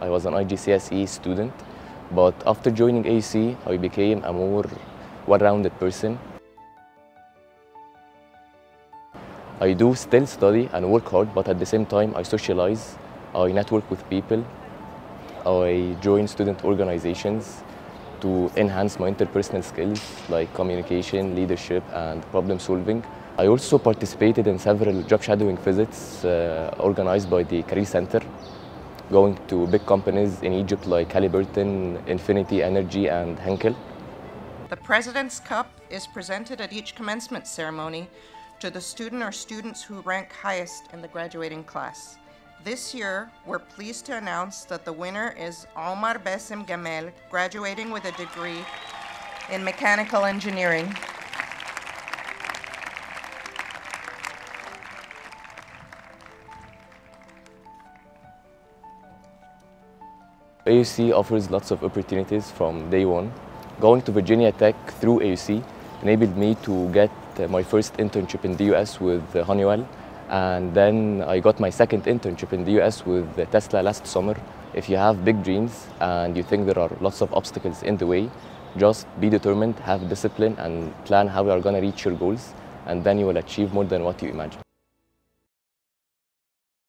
I was an IGCSE student, but after joining AUC, I became a more well-rounded person. I do still study and work hard, but at the same time, I socialize, I network with people, I join student organizations to enhance my interpersonal skills like communication, leadership, and problem solving. I also participated in several job shadowing visits uh, organized by the Career Center, going to big companies in Egypt like Halliburton, Infinity Energy, and Henkel. The President's Cup is presented at each commencement ceremony to the student or students who rank highest in the graduating class. This year, we're pleased to announce that the winner is Omar Bassem Gamal, graduating with a degree in mechanical engineering. AUC offers lots of opportunities from day one. Going to Virginia Tech through AUC enabled me to get uh, my first internship in the US with uh, Honeywell and then I got my second internship in the US with uh, Tesla last summer. If you have big dreams and you think there are lots of obstacles in the way, just be determined, have discipline and plan how you are going to reach your goals and then you will achieve more than what you imagine.